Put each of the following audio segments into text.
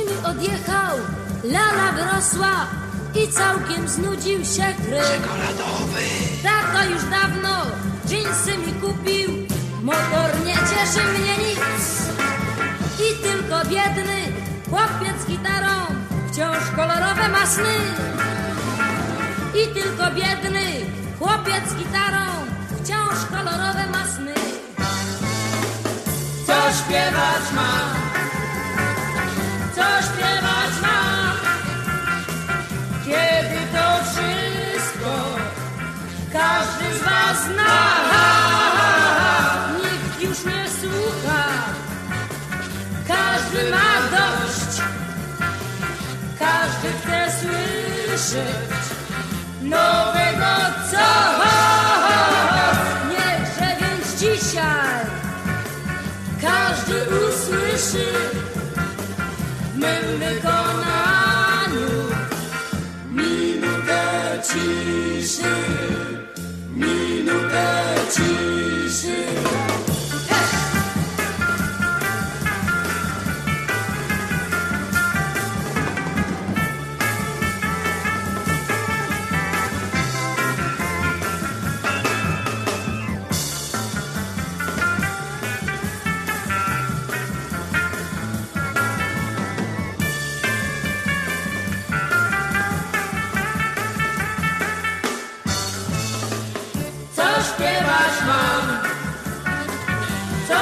odjechał, lala wyrosła i całkiem znudził się kryk. Czekoladowy. Tato już dawno dżinsy mi kupił, motor nie cieszy mnie nic. I tylko biedny chłopiec z gitarą wciąż kolorowe ma sny. I tylko biedny chłopiec z gitarą wciąż kolorowe ma sny. Co śpiewać ma? Każdy z was zna. Nikt już nie słucha, każdy ma dość, każdy chce słyszeć nowego co. Niechże więc dzisiaj każdy usłyszy mym wykonaniu minutę ciszy, minutę ciszy.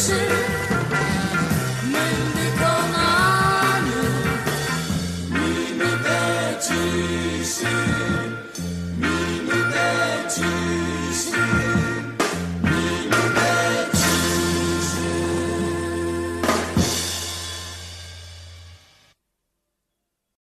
是